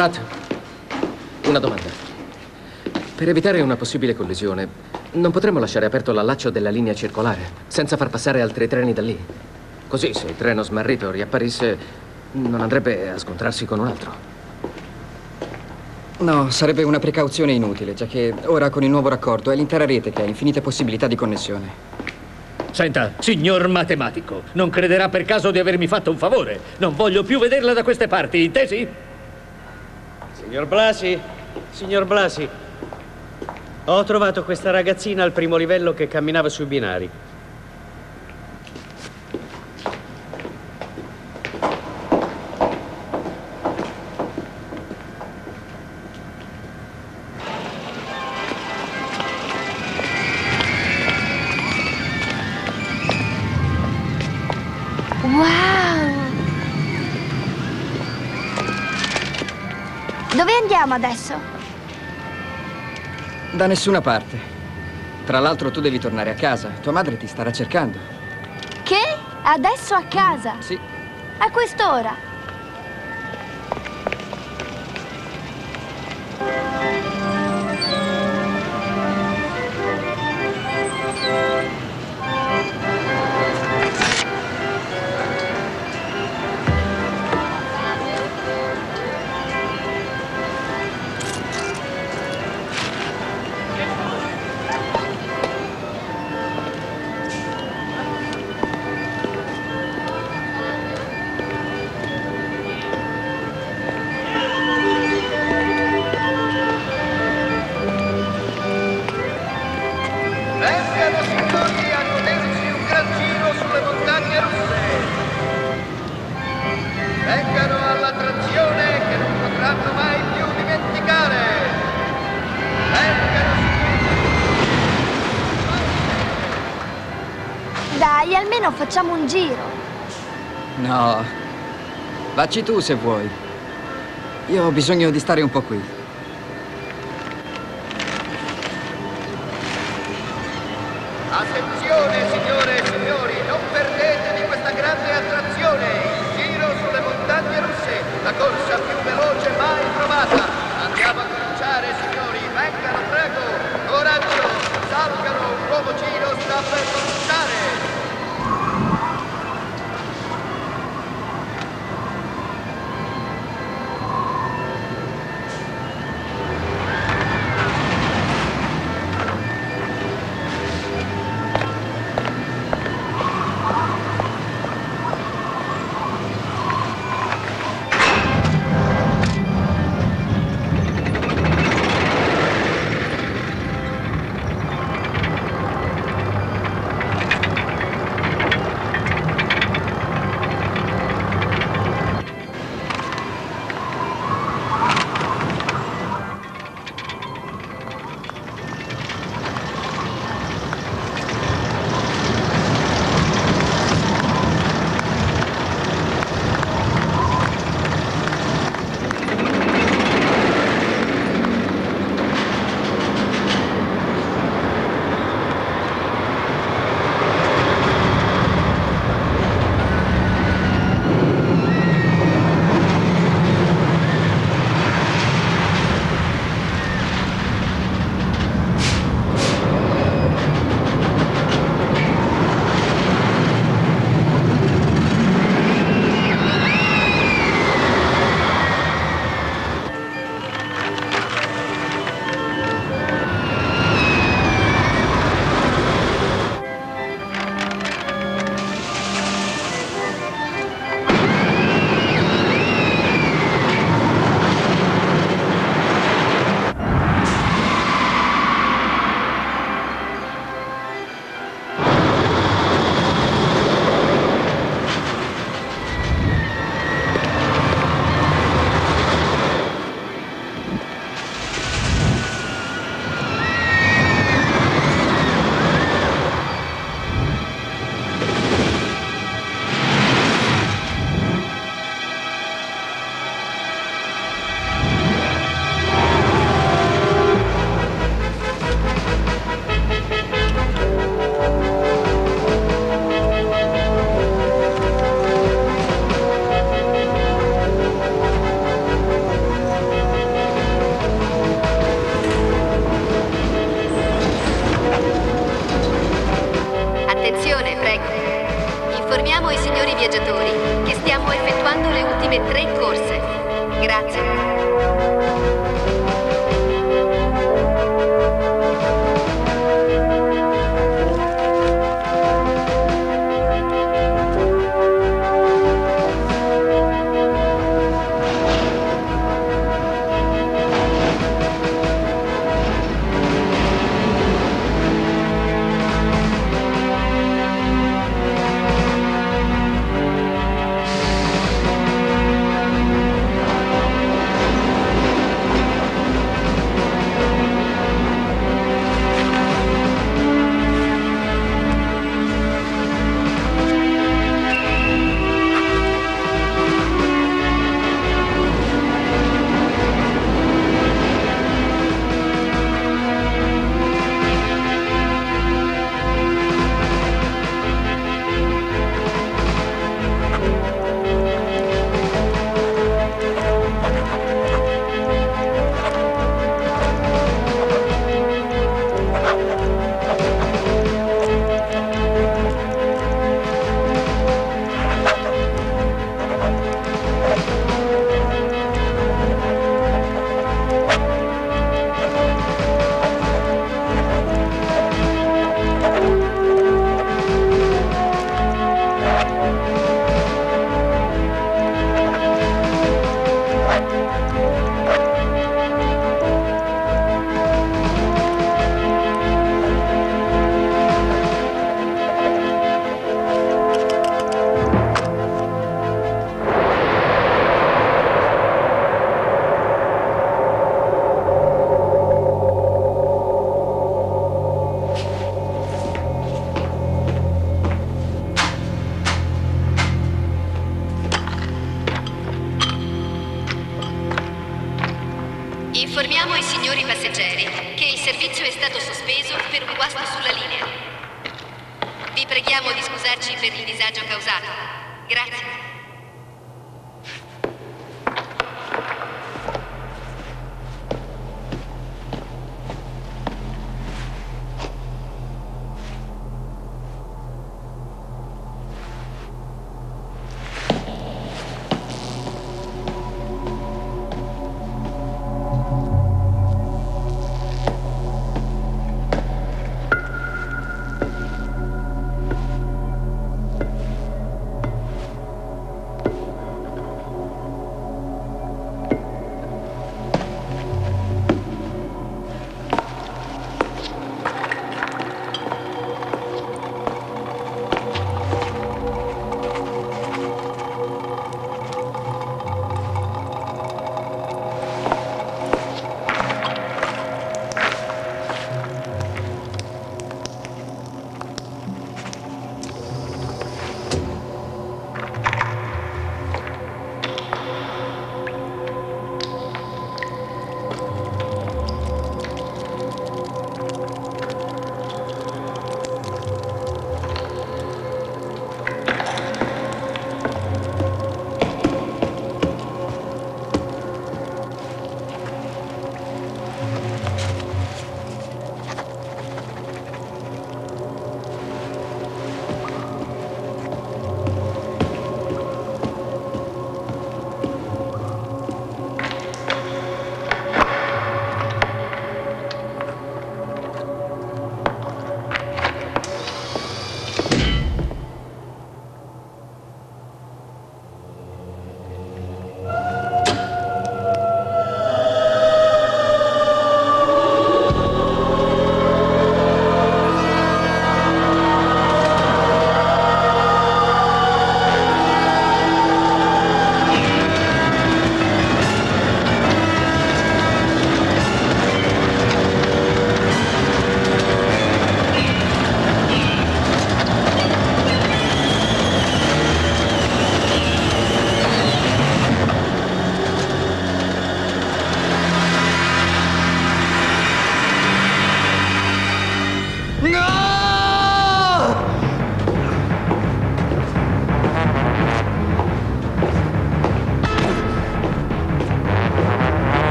Pratt, una domanda. Per evitare una possibile collisione, non potremmo lasciare aperto l'allaccio della linea circolare, senza far passare altri treni da lì? Così, se il treno smarrito riapparisse, non andrebbe a scontrarsi con un altro. No, sarebbe una precauzione inutile, già che ora con il nuovo raccordo è l'intera rete che ha infinite possibilità di connessione. Senta, signor matematico, non crederà per caso di avermi fatto un favore. Non voglio più vederla da queste parti, intesi? Signor Blasi, signor Blasi, ho trovato questa ragazzina al primo livello che camminava sui binari. Wow! Dove andiamo adesso? Da nessuna parte. Tra l'altro tu devi tornare a casa. Tua madre ti starà cercando. Che? Adesso a casa? Sì. A quest'ora? dai, almeno facciamo un giro. No, vacci tu se vuoi. Io ho bisogno di stare un po' qui.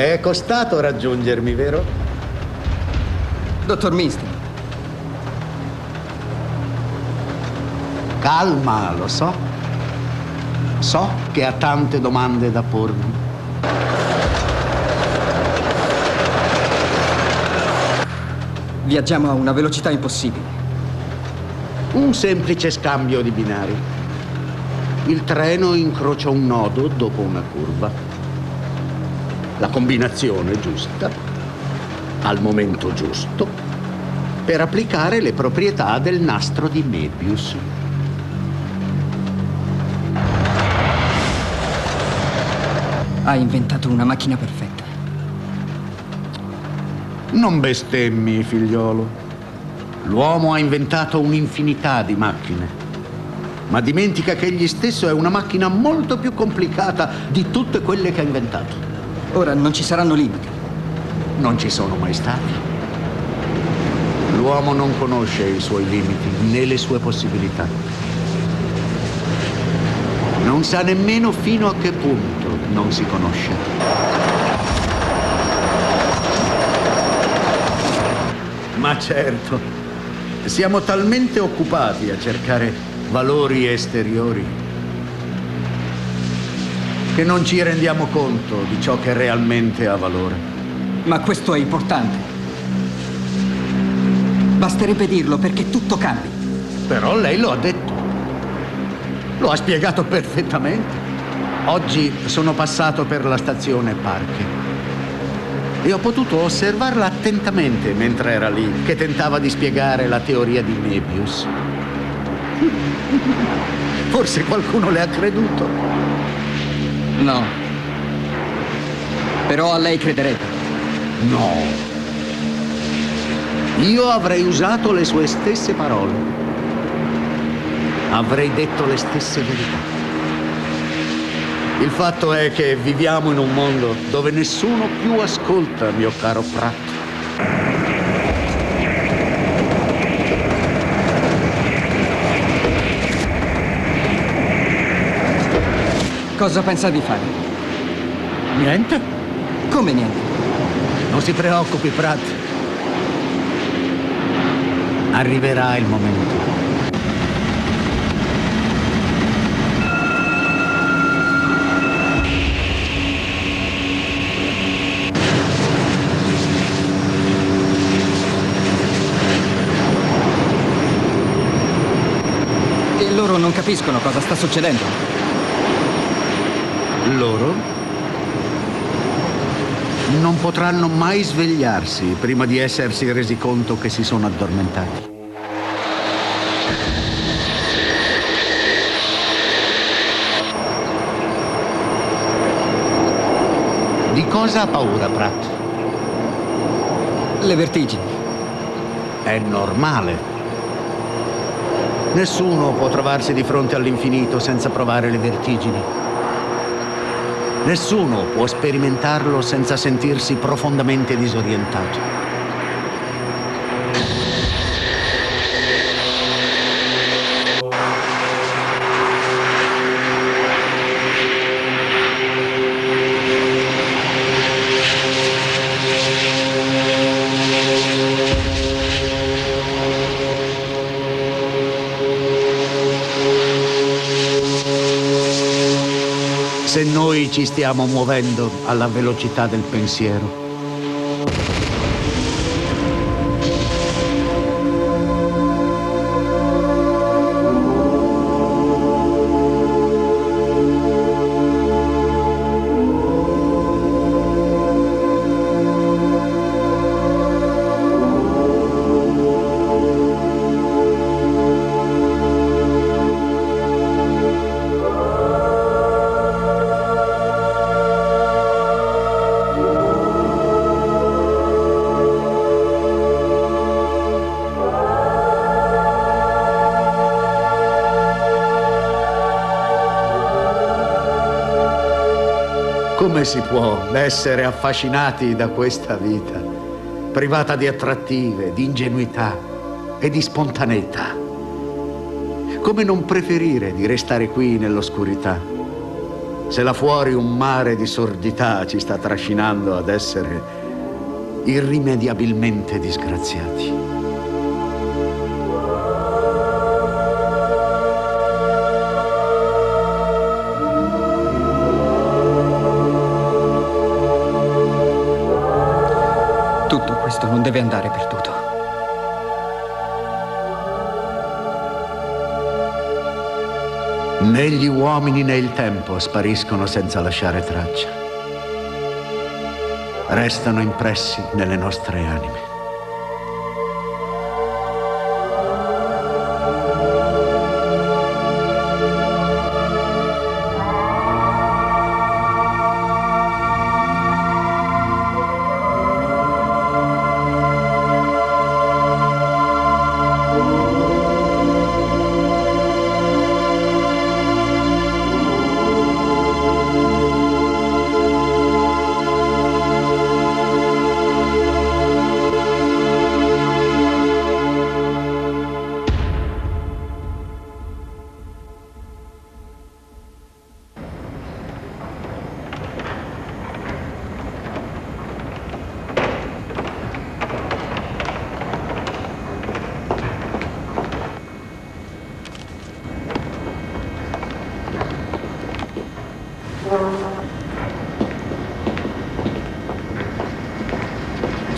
Le è costato raggiungermi, vero? Dottor Minsky. Calma, lo so. So che ha tante domande da pormi. Viaggiamo a una velocità impossibile. Un semplice scambio di binari. Il treno incrocia un nodo dopo una curva. La combinazione giusta, al momento giusto, per applicare le proprietà del nastro di Mebius. Ha inventato una macchina perfetta. Non bestemmi, figliolo. L'uomo ha inventato un'infinità di macchine, ma dimentica che egli stesso è una macchina molto più complicata di tutte quelle che ha inventato. Ora non ci saranno limiti. Non ci sono mai stati. L'uomo non conosce i suoi limiti né le sue possibilità. Non sa nemmeno fino a che punto non si conosce. Ma certo, siamo talmente occupati a cercare valori esteriori che non ci rendiamo conto di ciò che realmente ha valore. Ma questo è importante. Basterebbe dirlo perché tutto cambi. Però lei lo ha detto. Lo ha spiegato perfettamente. Oggi sono passato per la stazione Parche e ho potuto osservarla attentamente mentre era lì, che tentava di spiegare la teoria di Mebius. (laughs) Forse qualcuno le ha creduto. No. Però a lei crederete. No. Io avrei usato le sue stesse parole. Avrei detto le stesse verità. Il fatto è che viviamo in un mondo dove nessuno più ascolta, mio caro Pratt. Cosa pensa di fare? Niente. Come niente? Non si preoccupi, Pratt. Arriverà il momento. E loro non capiscono cosa sta succedendo. Loro non potranno mai svegliarsi prima di essersi resi conto che si sono addormentati. Di cosa ha paura, Pratt? Le vertigini. È normale. Nessuno può trovarsi di fronte all'infinito senza provare le vertigini. Nessuno può sperimentarlo senza sentirsi profondamente disorientato. Se noi ci stiamo muovendo alla velocità del pensiero, si può essere affascinati da questa vita, privata di attrattive, di ingenuità e di spontaneità? Come non preferire di restare qui nell'oscurità, Se là fuori un mare di sordità ci sta trascinando ad essere irrimediabilmente disgraziati. Deve andare perduto. Né gli uomini né il tempo spariscono senza lasciare traccia. Restano impressi nelle nostre anime.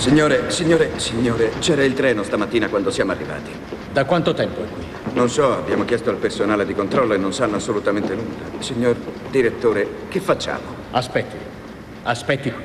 Signore, signore, signore, c'era il treno stamattina quando siamo arrivati. Da quanto tempo è qui? Non so, abbiamo chiesto al personale di controllo e non sanno assolutamente nulla. Signor direttore, che facciamo? Aspetti. Aspetti qui.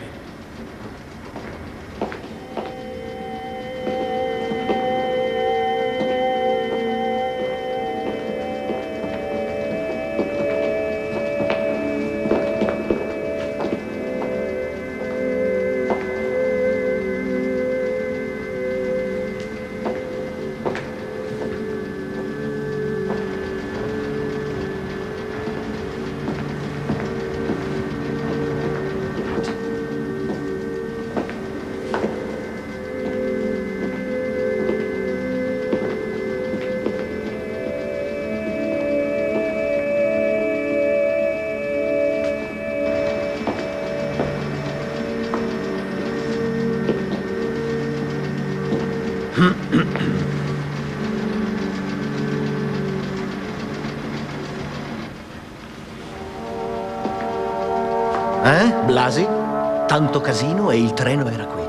Tanto casino e il treno era qui.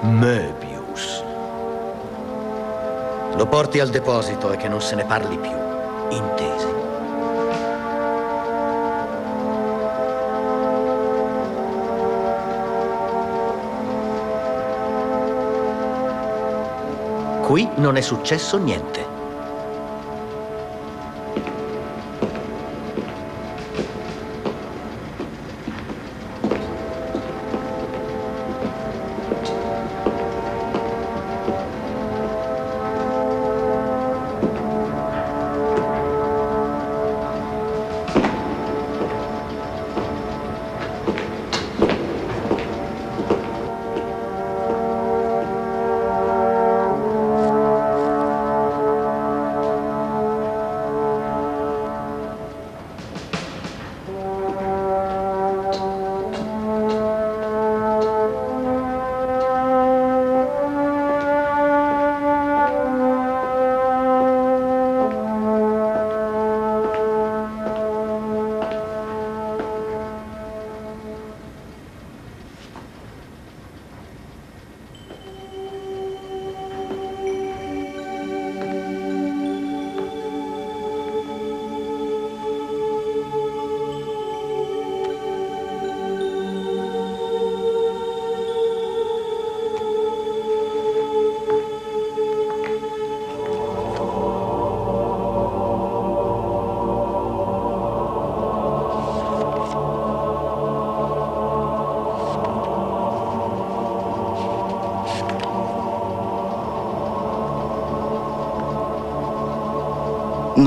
Möbius. Lo porti al deposito e che non se ne parli più. Intesi. Qui non è successo niente.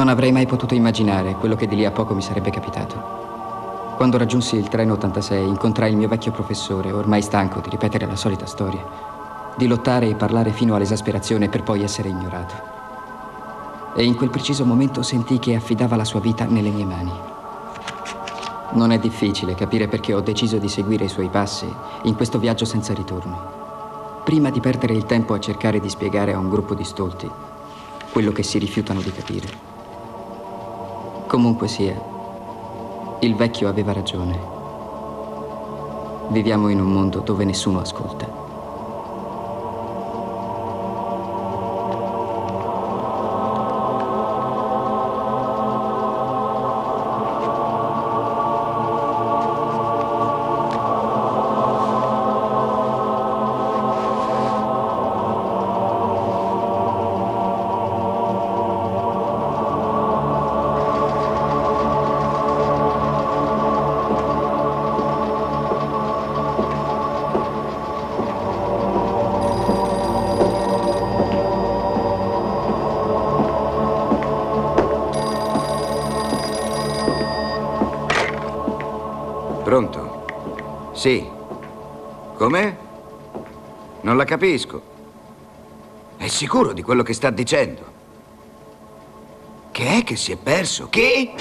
Non avrei mai potuto immaginare quello che di lì a poco mi sarebbe capitato. Quando raggiunsi il treno 86 incontrai il mio vecchio professore, ormai stanco di ripetere la solita storia, di lottare e parlare fino all'esasperazione per poi essere ignorato. E in quel preciso momento sentii che affidava la sua vita nelle mie mani. Non è difficile capire perché ho deciso di seguire i suoi passi in questo viaggio senza ritorno. Prima di perdere il tempo a cercare di spiegare a un gruppo di stolti quello che si rifiutano di capire. Comunque sia, il vecchio aveva ragione. Viviamo in un mondo dove nessuno ascolta. Sì. Come? Non la capisco. È sicuro di quello che sta dicendo? Che è che si è perso? Che?